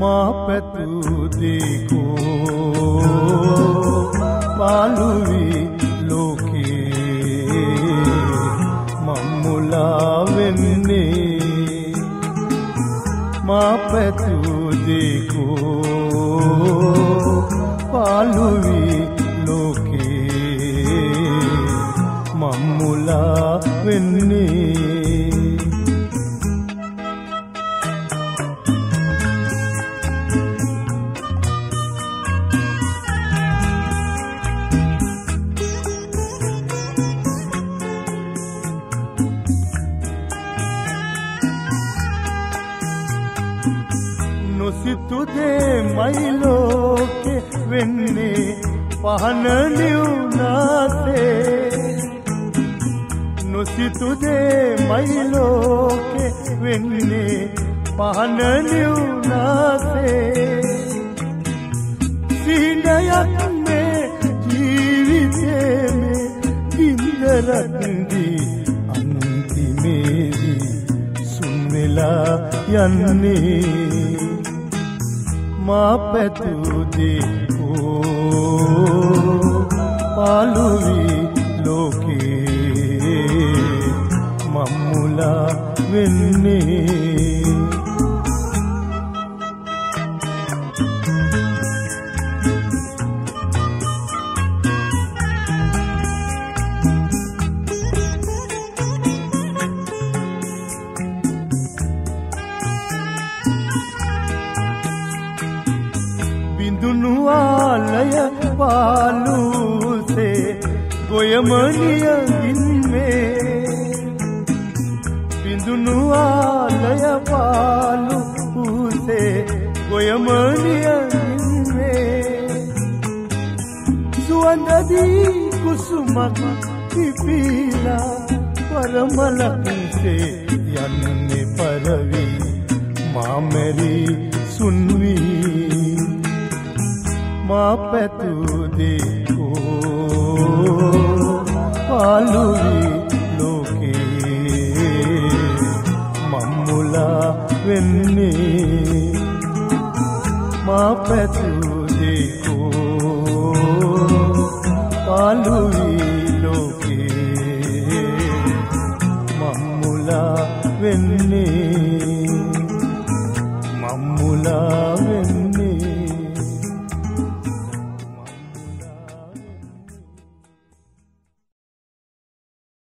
මා පැතූ දෙකෝ මාළුවී ලෝකේ මම්මුලා වෙන්නේ. මා පැතූ දෙකෝ පාළුවී ලෝකේ මම්මුලා වෙන්නේ. නොසිතුදේ මයිලෝකෙ වෙන්නේ පහන නිවුනාසේ නොසිතුදේ මයිලෝකෙ වෙන්නේ පහන නිවුනාසේ සිහිනයක් මේ ජීවිතේමේ ගින්දරක්දී අන්තිමේදී සුන්වෙලා යන්නේ. මා පැතුදෙකෝ පාලුවී ලෝකේ මම්මුලා වෙන්නේ ආලය පාලුසේ ගොයමනිය ඉන්නේ බිඳුනු ආලය පාලුසේ ගොයමනිය ඉන්නේ සුවඳදී කුසුමක් පිපිලා පරමලක්සේ යන්නේ පරවි. මාමැරි සුන්වී. මා පැතුදේ ඕ පාලුවි ලෝකේ මම්මුලා වෙන්නේ මා පැතුදේ ඕ පාලුවි ලෝකේ මම්මුලා වෙන්නේ මම්මුලා